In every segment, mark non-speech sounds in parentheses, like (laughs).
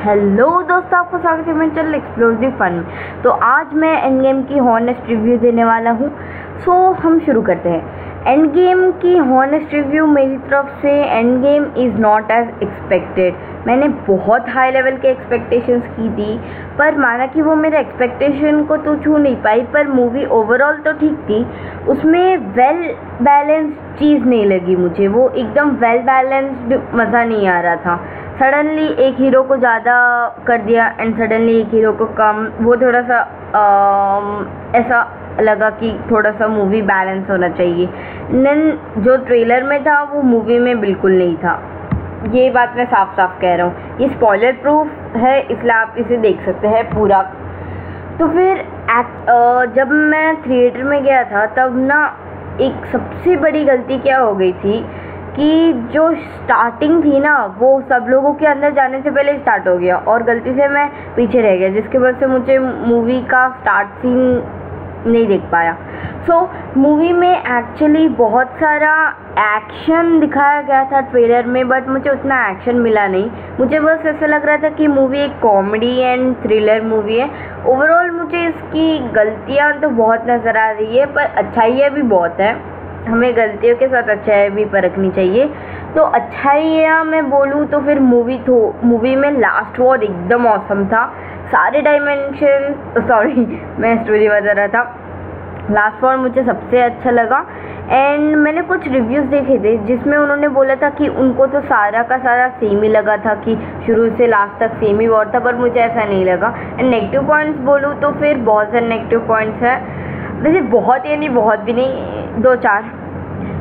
Hello दोस्तों, आपको स्वागत है मेरे चैनल एक्सप्लोर दी फन तो आज मैं एंड गेम की हॉनेस्ट रिव्यू देने वाला हूँ। सो हम शुरू करते हैं। एंड गेम की हॉनेस्ट रिव्यू मेरी तरफ़ से Endgame is not as expected मैंने बहुत हाई लेवल के एक्सपेक्टेशंस की थी, पर माना कि वो मेरे एक्सपेक्टेशन को तो छू नहीं पाई, पर मूवी ओवरऑल तो ठीक थी। उसमें वेल बैलेंस चीज़ नहीं लगी मुझे। वो एकदम वेल बैलेंस्ड मज़ा नहीं आ रहा था। सडनली एक हीरो को ज़्यादा कर दिया एंड सडनली एक हीरो को कम। वो थोड़ा सा आ, ऐसा लगा कि थोड़ा सा मूवी बैलेंस होना चाहिए। नन जो ट्रेलर में था वो मूवी में बिल्कुल नहीं था। ये बात मैं साफ़ साफ़ कह रहा हूँ। ये स्पॉइलर प्रूफ है इसलिए आप इसे देख सकते हैं पूरा। तो फिर एक्ट जब मैं थिएटर में गया था तब ना एक सबसे बड़ी गलती क्या हो गई थी? कि जो स्टार्टिंग थी ना वो सब लोगों के अंदर जाने से पहले स्टार्ट हो गया और गलती से मैं पीछे रह गया जिसकी वजह से मुझे मूवी का स्टार्ट सीन नहीं देख पाया। सो so, मूवी में एक्चुअली बहुत सारा एक्शन दिखाया गया था ट्रेलर में बट मुझे उतना एक्शन मिला नहीं। मुझे बस ऐसा लग रहा था कि मूवी एक कॉमेडी एंड थ्रिलर मूवी है। ओवरऑल मुझे इसकी गलतियाँ तो बहुत नज़र आ रही है पर अच्छाइयाँ भी बहुत है। हमें गलतियों के साथ अच्छाई भी परखनी चाहिए। तो अच्छाइयाँ मैं बोलूँ तो फिर मूवी तो मूवी में लास्ट वॉर एकदम औसम था। सारे डायमेंशन सॉरी (laughs) मैं स्टोरी बता रहा था। लास्ट वॉर मुझे सबसे अच्छा लगा। एंड मैंने कुछ रिव्यूज़ देखे थे, जिसमें उन्होंने बोला था कि उनको तो सारा का सारा सेम ही लगा था कि शुरू से लास्ट तक सेम ही वॉर था, पर मुझे ऐसा नहीं लगा। एंड नेगेटिव पॉइंट्स बोलूँ तो फिर बहुत सारे नेगेटिव पॉइंट्स हैं। वैसे बहुत यानी बहुत भी नहीं दो चार।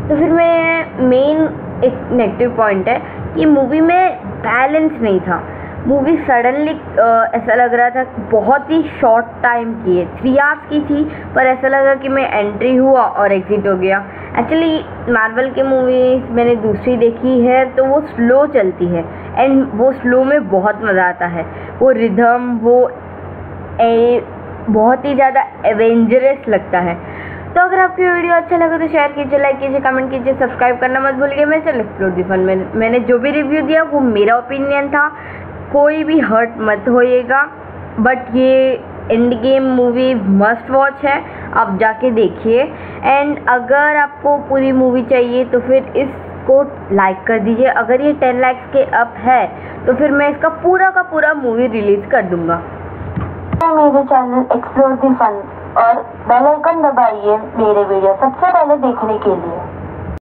तो फिर मैं मेन एक नेगेटिव पॉइंट है कि मूवी में बैलेंस नहीं था। मूवी सडनली ऐसा लग रहा था बहुत ही शॉर्ट टाइम की है। थ्री आवर्स की थी पर ऐसा लगा कि मैं एंट्री हुआ और एग्ज़िट हो गया। एक्चुअली मार्वल की मूवीज़ मैंने दूसरी देखी है तो वो स्लो चलती है। एंड वो स्लो में बहुत मज़ा आता है। वो रिदम वो ए, बहुत ही ज़्यादा एवेंजरस लगता है। तो अगर आपकी वीडियो अच्छा लगे तो शेयर कीजिए लाइक कीजिए कमेंट कीजिए सब्सक्राइब करना मत भूलिए। मैं चल एक्सप्लोर दी फन में मैंने जो भी रिव्यू दिया, वो मेरा ओपिनियन था। कोई भी हर्ट मत होइएगा बट ये end game movie must watch है। आप जाके देखिए। एंड अगर आपको पूरी मूवी चाहिए तो फिर इसको लाइक कर दीजिए। अगर ये टेन लाइक्स के अप है तो फिर मैं इसका पूरा का पूरा मूवी रिलीज़ कर दूँगा। मेरे चैनल एक्सप्लोर दी फन और बेल आइकन दबाइए मेरे वीडियो सबसे पहले देखने के लिए।